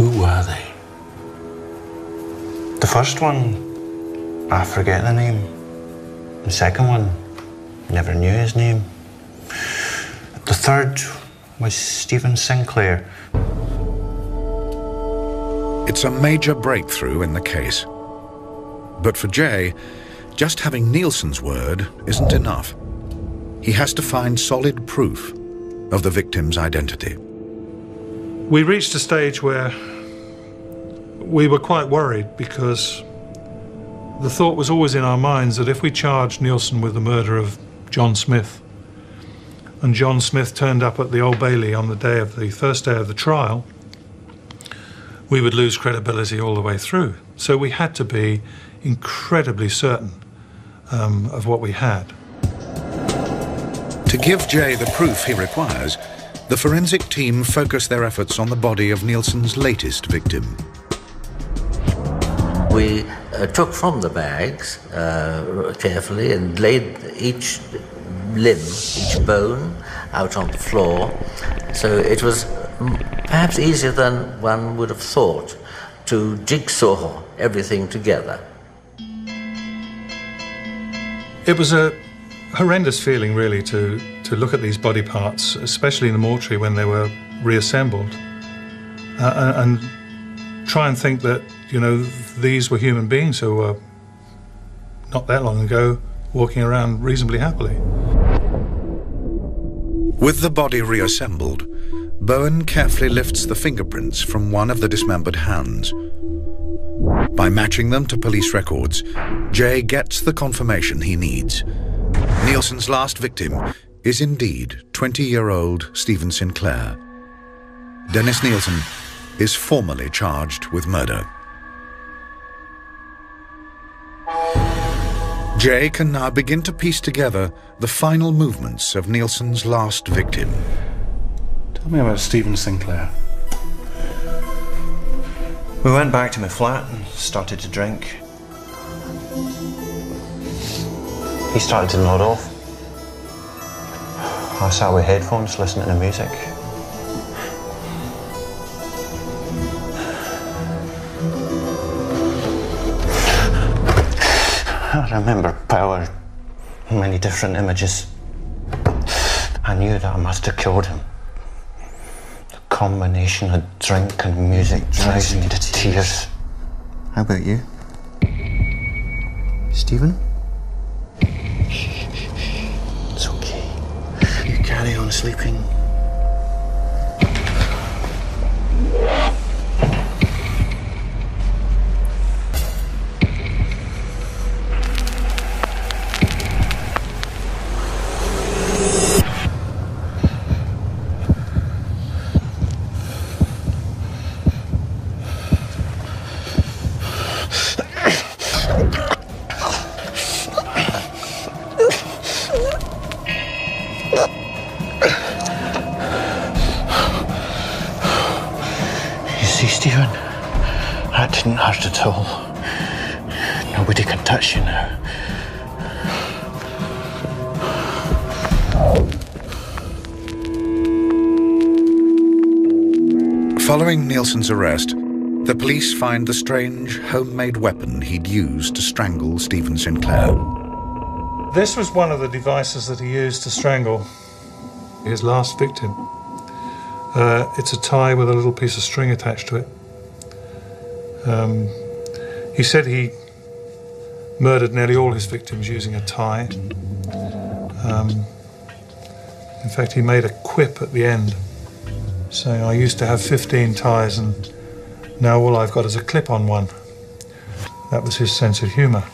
Who were they? The first one, I forget the name. The second one, never knew his name. The third was Stephen Sinclair. It's a major breakthrough in the case. But for Jay, just having Nilsen's word isn't enough. He has to find solid proof of the victim's identity. We reached a stage where we were quite worried because the thought was always in our minds that if we charged Nilsen with the murder of John Smith, and John Smith turned up at the Old Bailey on the day of the first day of the trial, we would lose credibility all the way through. So we had to be incredibly certain um, of what we had. To give Jay the proof he requires, the forensic team focus their efforts on the body of Nilsen's latest victim. We uh, took from the bags uh, carefully and laid each limb, each bone out on the floor. So it was perhaps easier than one would have thought to jigsaw everything together. It was a horrendous feeling, really, to, to look at these body parts, especially in the mortuary when they were reassembled, uh, and try and think that, you know, these were human beings who were not that long ago walking around reasonably happily. With the body reassembled, Bowen carefully lifts the fingerprints from one of the dismembered hands. By matching them to police records, Jay gets the confirmation he needs. Nilsen's last victim is indeed 20-year-old Stephen Sinclair. Dennis Nilsen is formally charged with murder. Jay can now begin to piece together the final movements of Nilsen's last victim. Tell me about Stephen Sinclair. We went back to my flat and started to drink. He started to nod off. I sat with headphones listening to music. Remember power, many different images. I knew that I must have killed him The combination of drink and music drives me to tears. How about you? Stephen? It's okay. You carry on sleeping. Nobody can touch you now. Following Nilsen's arrest, the police find the strange homemade weapon he'd used to strangle Stephen Sinclair. This was one of the devices that he used to strangle his last victim. Uh, it's a tie with a little piece of string attached to it. Um, he said he murdered nearly all his victims using a tie. Um, in fact, he made a quip at the end, saying, I used to have 15 ties and now all I've got is a clip on one. That was his sense of humour.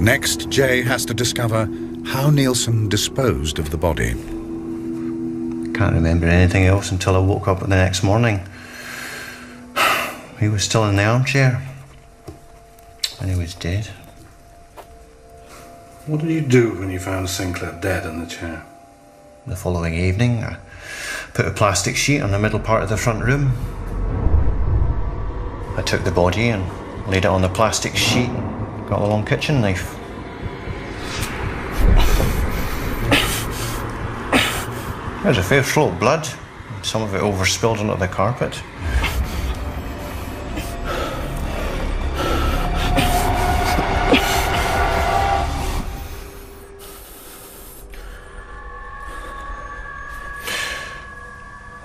Next, Jay has to discover how Nilsen disposed of the body. Can't remember anything else until I woke up the next morning. He was still in the armchair. And he was dead. What did you do when you found Sinclair dead in the chair? The following evening, I put a plastic sheet on the middle part of the front room. I took the body and laid it on the plastic sheet, and got a long kitchen knife. There's a fair flow of blood. some of it overspilled onto the carpet.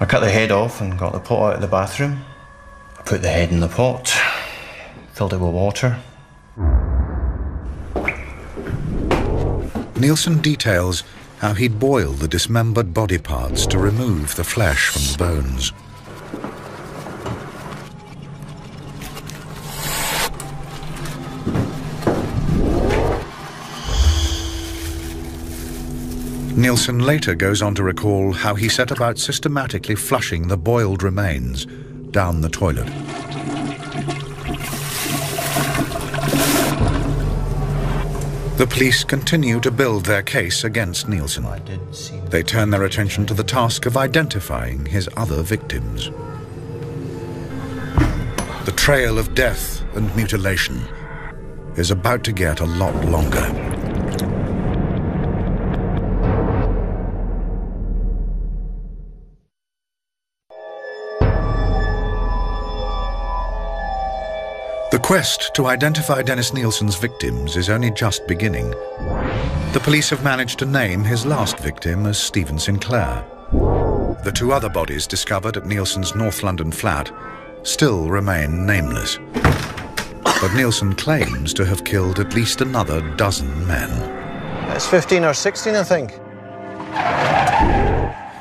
Cut the head off and got the pot out of the bathroom. I put the head in the pot, filled it with water. Nilsen details how he'd boil the dismembered body parts to remove the flesh from the bones. Nilsen later goes on to recall how he set about systematically flushing the boiled remains down the toilet. The police continue to build their case against Nilsen. They turn their attention to the task of identifying his other victims. The trail of death and mutilation is about to get a lot longer. The quest to identify Dennis Nilsen's victims is only just beginning. The police have managed to name his last victim as Stephen Sinclair. The two other bodies discovered at Nilsen's North London flat still remain nameless. But Nilsen claims to have killed at least another dozen men. It's 15 or 16, I think.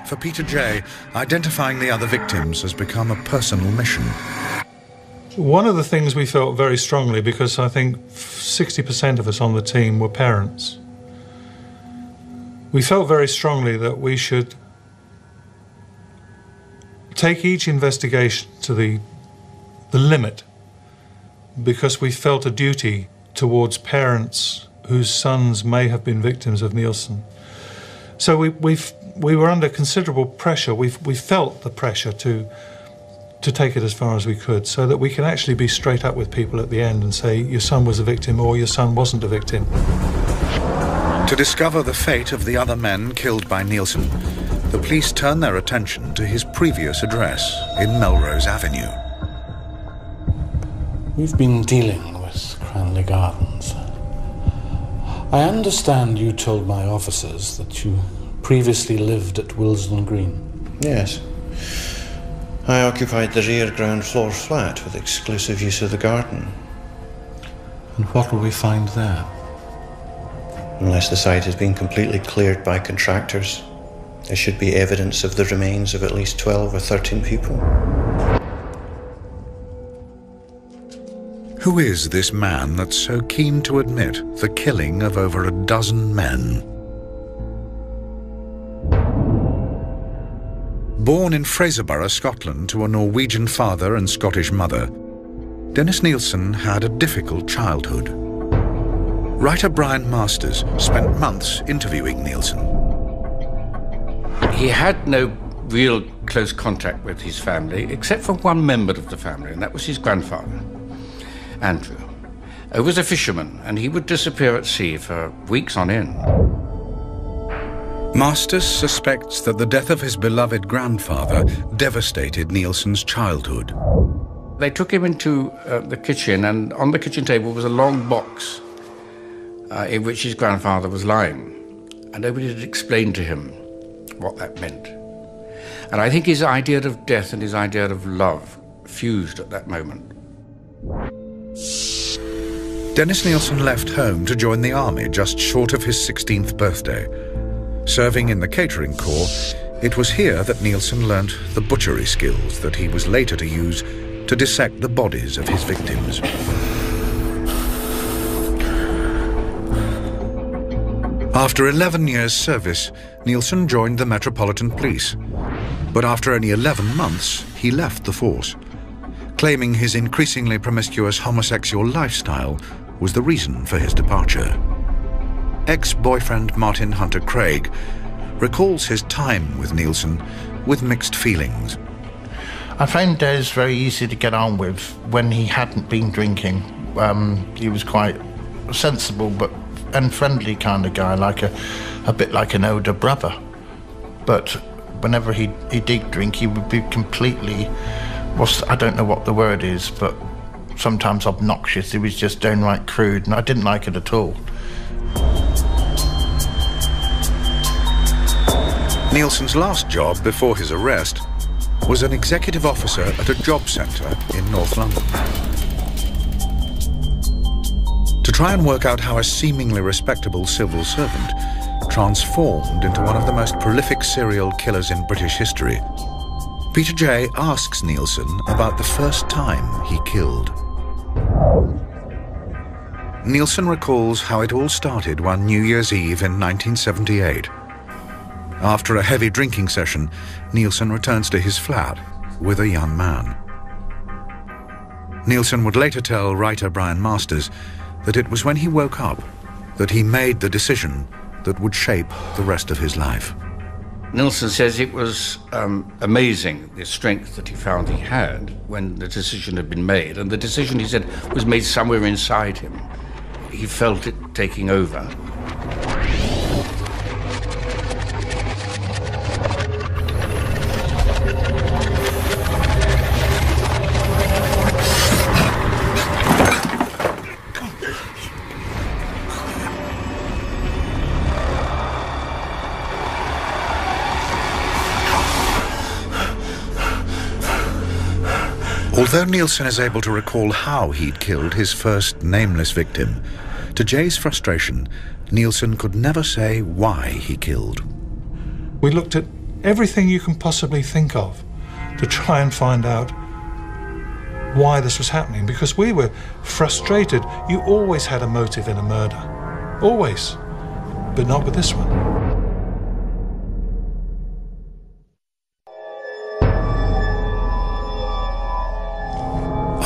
For Peter Jay, identifying the other victims has become a personal mission. One of the things we felt very strongly, because I think 60% of us on the team were parents, we felt very strongly that we should take each investigation to the, the limit because we felt a duty towards parents whose sons may have been victims of Nilsen. So we, we've, we were under considerable pressure. We've, we felt the pressure to to take it as far as we could so that we can actually be straight up with people at the end and say your son was a victim or your son wasn't a victim. To discover the fate of the other men killed by Nilsen, the police turn their attention to his previous address in Melrose Avenue. We've been dealing with Cranley Gardens. I understand you told my officers that you previously lived at Willesden Green. Yes. I occupied the rear ground floor flat with exclusive use of the garden. And what will we find there? Unless the site has been completely cleared by contractors, there should be evidence of the remains of at least 12 or 13 people. Who is this man that's so keen to admit the killing of over a dozen men? Born in Fraserburgh, Scotland, to a Norwegian father and Scottish mother, Dennis Nilsen had a difficult childhood. Writer Brian Masters spent months interviewing Nilsen. He had no real close contact with his family, except for one member of the family, and that was his grandfather, Andrew, who was a fisherman, and he would disappear at sea for weeks on end. Masters suspects that the death of his beloved grandfather devastated Nilsen's childhood. They took him into uh, the kitchen, and on the kitchen table was a long box uh, in which his grandfather was lying. And nobody had explained to him what that meant. And I think his idea of death and his idea of love fused at that moment. Dennis Nilsen left home to join the army just short of his 16th birthday. Serving in the catering corps, it was here that Nilsen learnt the butchery skills that he was later to use to dissect the bodies of his victims. After 11 years' service, Nilsen joined the Metropolitan Police. But after only 11 months, he left the force, claiming his increasingly promiscuous homosexual lifestyle was the reason for his departure. Ex-boyfriend Martin Hunter Craig recalls his time with Nilsen with mixed feelings. I found Des very easy to get on with when he hadn't been drinking. Um, he was quite sensible but and friendly kind of guy, like a, a bit like an older brother. But whenever he he did drink, he would be completely, what's I don't know what the word is, but sometimes obnoxious. He was just downright crude, and I didn't like it at all. Nilsen's last job before his arrest was an executive officer at a job centre in North London. To try and work out how a seemingly respectable civil servant transformed into one of the most prolific serial killers in British history, Peter Jay asks Nilsen about the first time he killed. Nilsen recalls how it all started one New Year's Eve in 1978. After a heavy drinking session, Nilsen returns to his flat with a young man. Nilsen would later tell writer Brian Masters that it was when he woke up that he made the decision that would shape the rest of his life. Nilsen says it was um, amazing the strength that he found he had when the decision had been made. And the decision, he said, was made somewhere inside him. He felt it taking over. Although Nilsen is able to recall how he'd killed his first nameless victim, to Jay's frustration, Nilsen could never say why he killed. We looked at everything you can possibly think of to try and find out why this was happening because we were frustrated. You always had a motive in a murder. Always. But not with this one.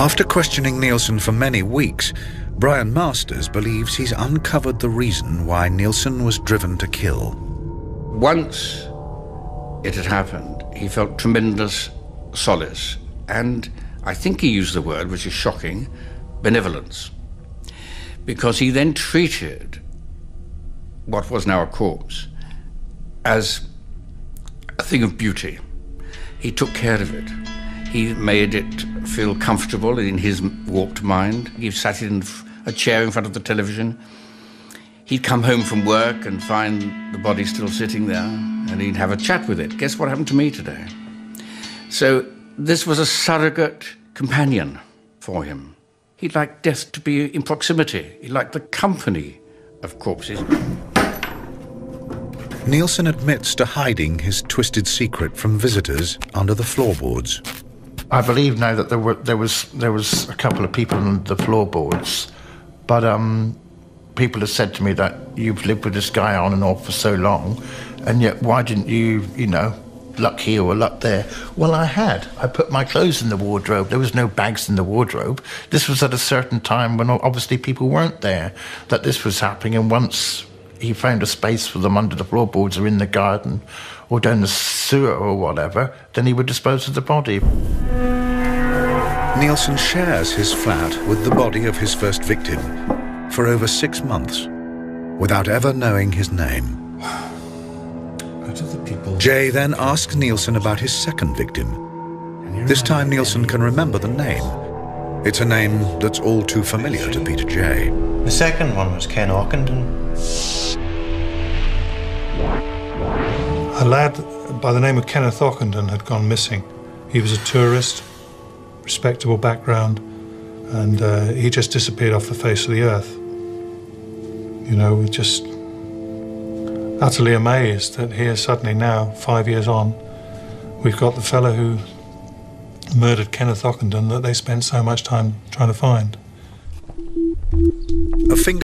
After questioning Nilsen for many weeks, Brian Masters believes he's uncovered the reason why Nilsen was driven to kill. Once it had happened, he felt tremendous solace, and I think he used the word, which is shocking, benevolence. Because he then treated what was now a corpse as a thing of beauty. He took care of it. He made it feel comfortable in his warped mind. He sat in a chair in front of the television. He'd come home from work and find the body still sitting there, and he'd have a chat with it. Guess what happened to me today? So this was a surrogate companion for him. He liked death to be in proximity. He liked the company of corpses. Nilsen admits to hiding his twisted secret from visitors under the floorboards. I believe now that there were there was there was a couple of people on the floorboards, but um, people have said to me that you've lived with this guy on and off for so long, and yet why didn't you you know luck here or luck there? Well, I had. I put my clothes in the wardrobe. There was no bags in the wardrobe. This was at a certain time when obviously people weren't there that this was happening, and once he found a space for them under the floorboards or in the garden or down the sewer or whatever, then he would dispose of the body. Nilsen shares his flat with the body of his first victim for over six months without ever knowing his name. Jay then asks Nilsen about his second victim. This time Nilsen can remember the name. It's a name that's all too familiar to Peter Jay. The second one was Ken Ockenden. A lad by the name of Kenneth Ockenden had gone missing. He was a tourist, respectable background, and uh, he just disappeared off the face of the earth. You know, we're just utterly amazed that here suddenly now, five years on, we've got the fellow who murdered Kenneth Ockenden that they spent so much time trying to find. A finger